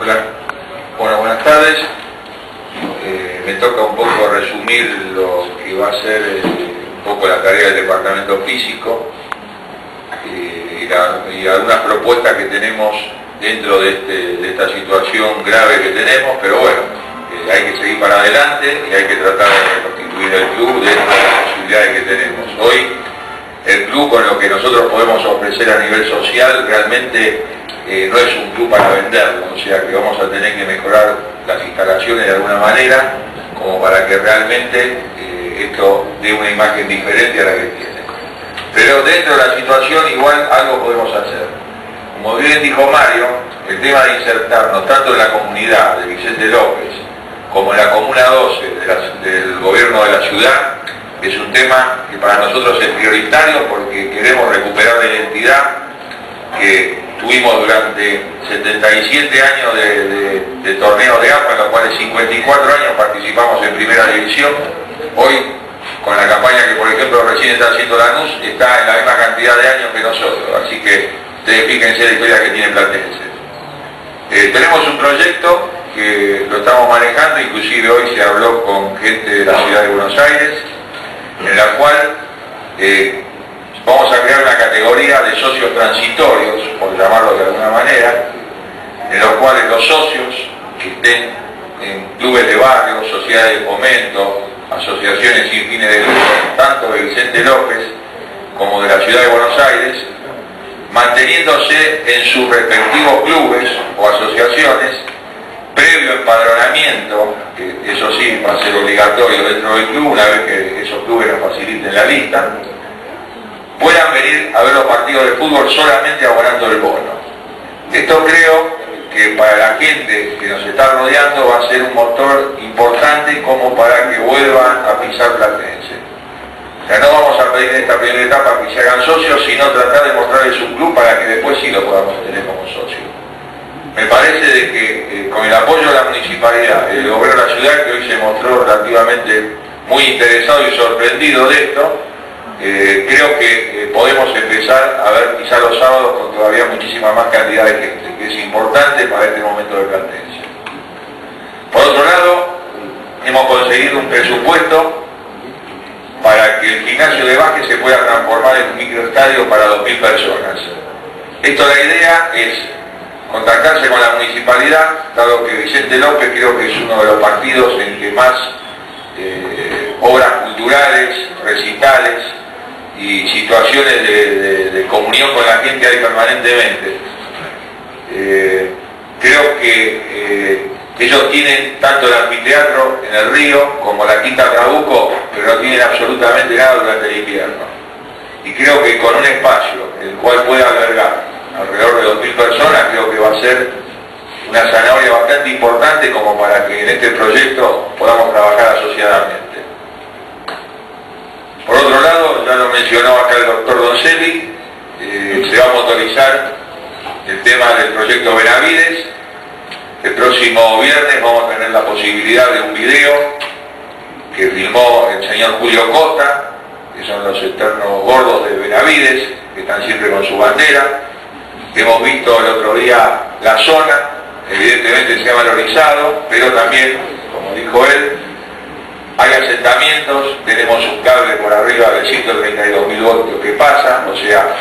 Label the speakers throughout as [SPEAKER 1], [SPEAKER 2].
[SPEAKER 1] Hola, bueno, buenas tardes. Eh, me toca un poco resumir lo que va a ser eh, un poco la tarea del departamento físico eh, y, algunas propuestas que tenemos dentro de, este- de esta situación grave que tenemos, pero bueno, hay que seguir para adelante y hay que tratar de reconstituir el club dentro de las posibilidades que tenemos. Hoy el club con lo que nosotros podemos ofrecer a nivel social realmente eh, no es un club para venderlo, o sea que vamos a tener que mejorar las instalaciones de alguna manera como para que realmente eh, esto dé una imagen diferente a la que tiene. Pero dentro de la situación igual algo podemos hacer. Como bien dijo Mario, el tema de insertarnos tanto en la comunidad de Vicente López como en la Comuna 12 de la- del gobierno de la ciudad es un tema que para nosotros es prioritario porque queremos recuperar la identidad que tuvimos durante 77 años de, de, de torneo de APA, en los cuales 54 años participamos en primera división. Hoy, con la campaña que por ejemplo recién está haciendo Lanús, está en la misma cantidad de años que nosotros. Así que ustedes fíjense la historia que tiene Platense. Eh, tenemos un proyecto que lo estamos manejando, inclusive hoy se habló con gente de la ciudad de Buenos Aires, en la cual eh, vamos a crear una categoría de socios transitorios, por llamarlo de alguna manera, en los cuales los socios que estén en clubes de barrio, sociedades de fomento, asociaciones sin fines de lucro, tanto de Vicente López como de la ciudad de Buenos Aires, manteniéndose en sus respectivos clubes o asociaciones, previo empadronamiento, que eso sí va a ser obligatorio dentro del club, una vez que esos clubes nos faciliten la lista, puedan venir a ver los partidos de fútbol solamente abonando el bono. Esto creo que para la gente que nos está rodeando va a ser un motor importante como para que vuelvan a pisar Platense. O sea, no vamos a pedir en esta primera etapa que se hagan socios, sino tratar de mostrarles un club para que después sí lo podamos tener como socio. Me parece que eh, con el apoyo de la municipalidad, el gobierno de la ciudad, que hoy se mostró relativamente muy interesado y sorprendido de esto, eh, creo que eh, podemos empezar a ver quizá los sábados con todavía muchísima más cantidad de gente, que es importante para este momento de plantencia. Por otro lado, hemos conseguido un presupuesto para que el gimnasio de básquet se pueda transformar en un microestadio para 2.000 personas. Esto la idea es contactarse con la municipalidad, dado que Vicente López creo que es uno de los partidos en que más eh, obras culturales, recitales y situaciones de, comunión con la gente hay permanentemente. Eh, creo que eh, ellos tienen tanto el anfiteatro en el río como la Quinta Trabuco, pero no tienen absolutamente nada durante el invierno. Y creo que con un espacio el cual pueda albergar alrededor de 2.000 personas, creo que va a ser una zanahoria bastante importante como para que en este proyecto podamos trabajar asociadamente. Por otro lado, ya lo mencionó acá el doctor Doncelli, eh, se va a motorizar el tema del proyecto Benavides. El próximo viernes vamos a tener la posibilidad de un video que filmó el señor Julio Costa, que son los eternos gordos de Benavides, que están siempre con su bandera. Hemos visto el otro día la zona, evidentemente se ha valorizado, pero también, como dijo él, hay asentamientos, tenemos un cable por arriba de 132 mil voltios que pasa, o sea,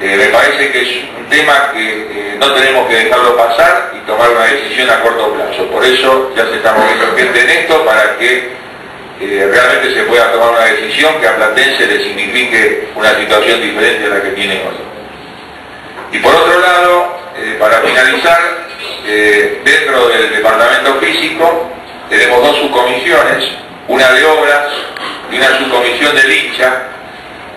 [SPEAKER 1] eh, me parece que es un tema que eh, no tenemos que dejarlo pasar y tomar una decisión a corto plazo. Por eso ya se está moviendo gente en esto para que eh, realmente se pueda tomar una decisión que a Platense le signifique una situación diferente a la que tiene hoy. Y por otro lado, eh, para finalizar, eh, dentro del departamento físico tenemos dos subcomisiones, una de obras y una subcomisión de lincha,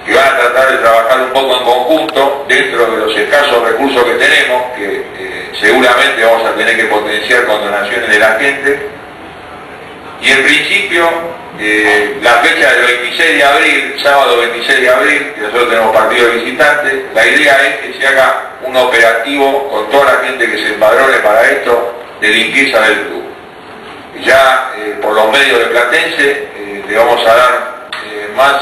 [SPEAKER 1] que van a tratar de trabajar un poco en conjunto dentro de los escasos recursos que tenemos, que eh, seguramente vamos a tener que potenciar con donaciones de la gente. Y en principio, eh, la fecha del 26 de abril, sábado 26 de abril, que nosotros tenemos partido de visitantes, la idea es que se haga un operativo con toda la gente que se empadrone para esto de limpieza del club. Ya eh, por los medios de Platense eh, le vamos a dar eh, más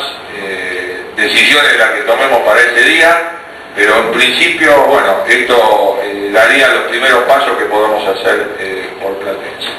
[SPEAKER 1] decisiones las que tomemos para ese día, pero en principio, bueno, esto daría los primeros pasos que podamos hacer por Platense.